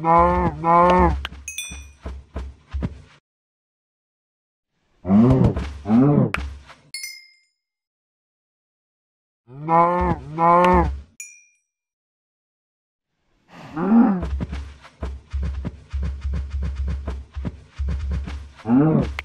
No, no. No, no. No.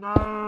no.